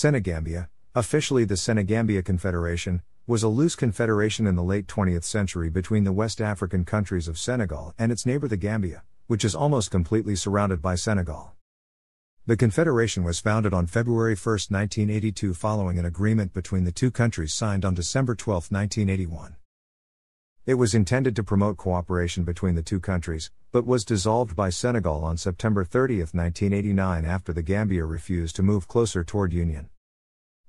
Senegambia, officially the Senegambia Confederation, was a loose confederation in the late 20th century between the West African countries of Senegal and its neighbor the Gambia, which is almost completely surrounded by Senegal. The Confederation was founded on February 1, 1982, following an agreement between the two countries signed on December 12, 1981. It was intended to promote cooperation between the two countries, but was dissolved by Senegal on September 30, 1989, after the Gambia refused to move closer toward union.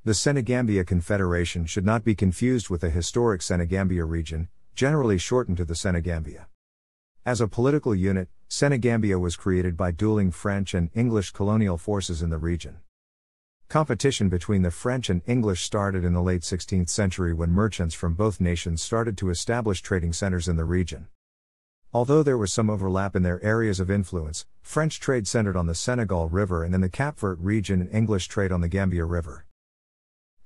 The Senegambia Confederation should not be confused with the historic Senegambia region, generally shortened to the Senegambia. As a political unit, Senegambia was created by dueling French and English colonial forces in the region. Competition between the French and English started in the late 16th century when merchants from both nations started to establish trading centers in the region. Although there was some overlap in their areas of influence, French trade centered on the Senegal River and in the Cap-Vert region and English trade on the Gambia River.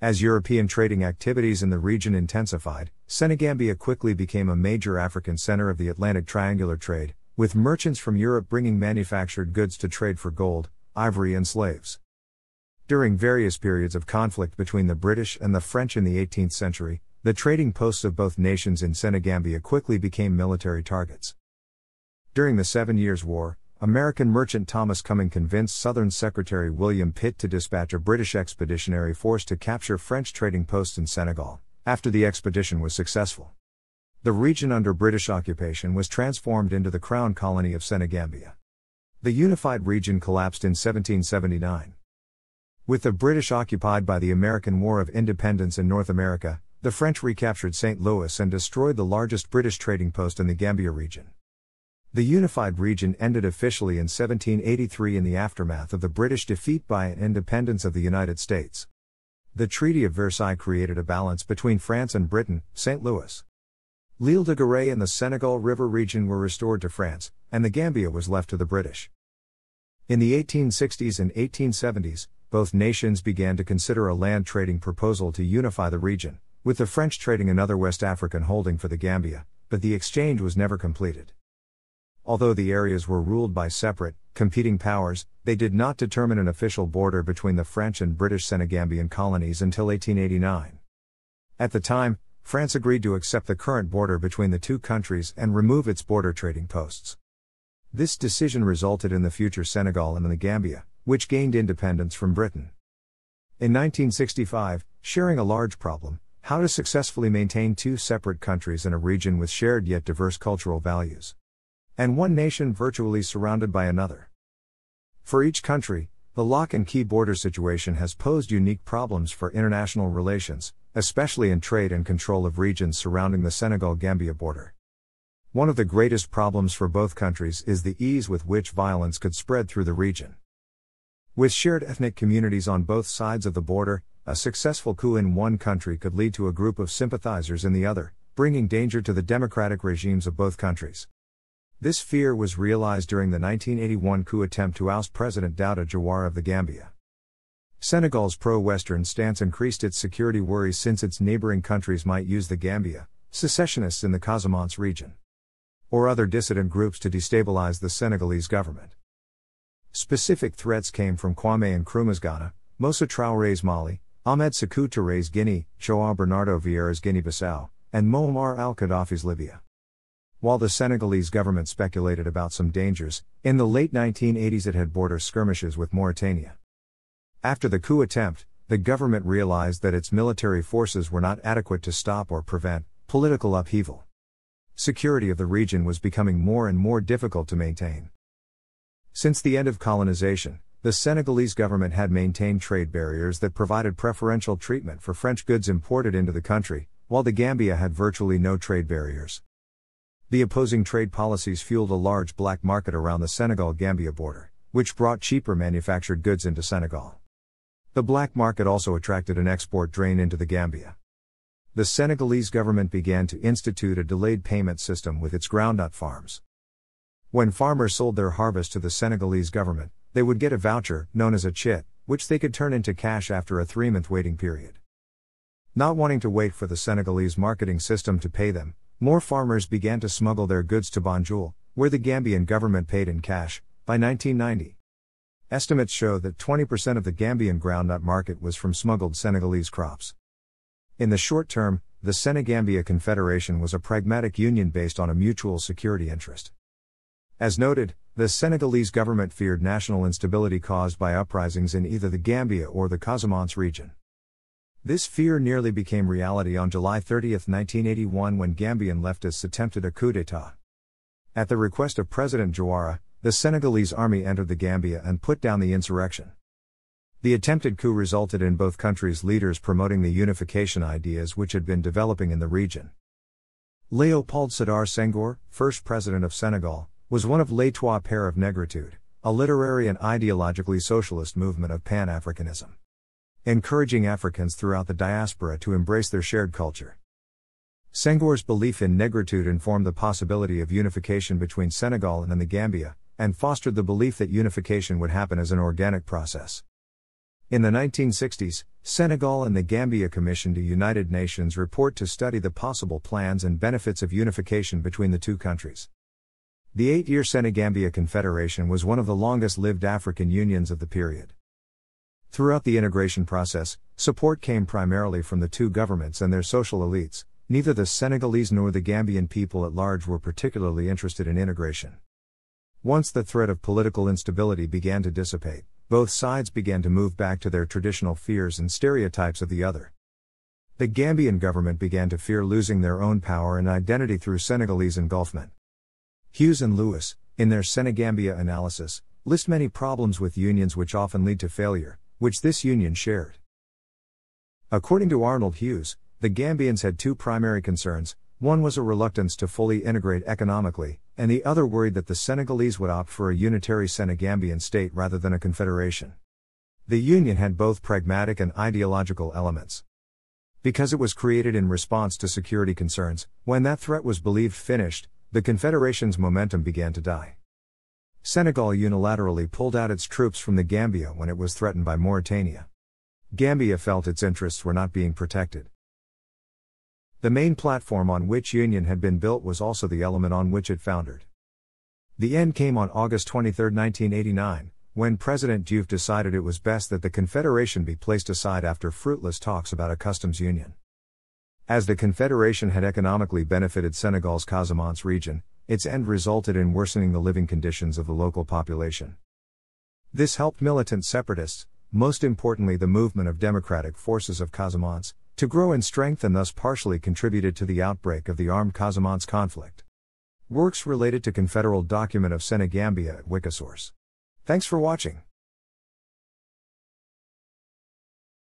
As European trading activities in the region intensified, Senegambia quickly became a major African center of the Atlantic triangular trade, with merchants from Europe bringing manufactured goods to trade for gold, ivory, and slaves. During various periods of conflict between the British and the French in the 18th century, the trading posts of both nations in Senegambia quickly became military targets. During the Seven Years' War, American merchant Thomas Cumming convinced Southern Secretary William Pitt to dispatch a British expeditionary force to capture French trading posts in Senegal, after the expedition was successful. The region under British occupation was transformed into the Crown Colony of Senegambia. The unified region collapsed in 1779. With the British occupied by the American War of Independence in North America, the French recaptured St. Louis and destroyed the largest British trading post in the Gambia region. The unified region ended officially in 1783 in the aftermath of the British defeat by and independence of the United States. The Treaty of Versailles created a balance between France and Britain, St. Louis. L'Île de Gorée and the Senegal River region were restored to France, and the Gambia was left to the British. In the 1860s and 1870s, both nations began to consider a land trading proposal to unify the region, with the French trading another West African holding for the Gambia, but the exchange was never completed. Although the areas were ruled by separate, competing powers, they did not determine an official border between the French and British Senegambian colonies until 1889. At the time, France agreed to accept the current border between the two countries and remove its border trading posts. This decision resulted in the future Senegal and the Gambia, which gained independence from Britain. In 1965, sharing a large problem, how to successfully maintain two separate countries in a region with shared yet diverse cultural values. And one nation virtually surrounded by another. For each country, the lock and key border situation has posed unique problems for international relations, especially in trade and control of regions surrounding the Senegal Gambia border. One of the greatest problems for both countries is the ease with which violence could spread through the region. With shared ethnic communities on both sides of the border, a successful coup in one country could lead to a group of sympathizers in the other, bringing danger to the democratic regimes of both countries. This fear was realized during the 1981 coup attempt to oust President Dawda Jawara of the Gambia. Senegal's pro Western stance increased its security worries since its neighboring countries might use the Gambia, secessionists in the Casamance region, or other dissident groups to destabilize the Senegalese government. Specific threats came from Kwame Nkrumah's Ghana, Moussa Traore's Mali, Ahmed Sekou Touré's Guinea, Joao Bernardo Vieira's Guinea Bissau, and Muammar al Gaddafi's Libya. While the Senegalese government speculated about some dangers, in the late 1980s it had border skirmishes with Mauritania. After the coup attempt, the government realized that its military forces were not adequate to stop or prevent political upheaval. Security of the region was becoming more and more difficult to maintain. Since the end of colonization, the Senegalese government had maintained trade barriers that provided preferential treatment for French goods imported into the country, while the Gambia had virtually no trade barriers. The opposing trade policies fueled a large black market around the Senegal Gambia border, which brought cheaper manufactured goods into Senegal. The black market also attracted an export drain into the Gambia. The Senegalese government began to institute a delayed payment system with its groundnut farms. When farmers sold their harvest to the Senegalese government, they would get a voucher, known as a chit, which they could turn into cash after a three month waiting period. Not wanting to wait for the Senegalese marketing system to pay them, more farmers began to smuggle their goods to Banjul, where the Gambian government paid in cash, by 1990. estimates show that 20% of the Gambian groundnut market was from smuggled Senegalese crops. In the short term, the Senegambia Confederation was a pragmatic union based on a mutual security interest. As noted, the Senegalese government feared national instability caused by uprisings in either the Gambia or the Casamance region. This fear nearly became reality on July 30, 1981, when Gambian leftists attempted a coup d'etat. At the request of President Jawara, the Senegalese army entered the Gambia and put down the insurrection. The attempted coup resulted in both countries' leaders promoting the unification ideas which had been developing in the region. Leopold Sedar Senghor, first president of Senegal, was one of Les Trois Pères of Negritude, a literary and ideologically socialist movement of Pan Africanism. Encouraging Africans throughout the diaspora to embrace their shared culture. Senghor's belief in negritude informed the possibility of unification between Senegal and the Gambia, and fostered the belief that unification would happen as an organic process. In the 1960s, Senegal and the Gambia commissioned a United Nations report to study the possible plans and benefits of unification between the two countries. The eight year Senegambia Confederation was one of the longest lived African unions of the period. Throughout the integration process, support came primarily from the two governments and their social elites. Neither the Senegalese nor the Gambian people at large were particularly interested in integration. Once the threat of political instability began to dissipate, both sides began to move back to their traditional fears and stereotypes of the other. The Gambian government began to fear losing their own power and identity through Senegalese engulfment. Hughes and Lewis, in their Senegambia analysis, list many problems with unions which often lead to failure, which this union shared. According to Arnold Hughes, the Gambians had two primary concerns one was a reluctance to fully integrate economically, and the other worried that the Senegalese would opt for a unitary Senegambian state rather than a confederation. The union had both pragmatic and ideological elements. Because it was created in response to security concerns, when that threat was believed finished, the Confederation's momentum began to die. Senegal unilaterally pulled out its troops from the Gambia when it was threatened by Mauritania. Gambia felt its interests were not being protected. The main platform on which Union had been built was also the element on which it foundered. The end came on August 23, 1989, when President Diouf decided it was best that the Confederation be placed aside after fruitless talks about a customs union. As the Confederation had economically benefited Senegal's Casamance region, its end resulted in worsening the living conditions of the local population. This helped militant separatists, most importantly the movement of democratic forces of Casamance, to grow in strength and thus partially contributed to the outbreak of the armed Casamance conflict. Works related to Confederal document of Senegambia at Wikisource. Thanks for watching.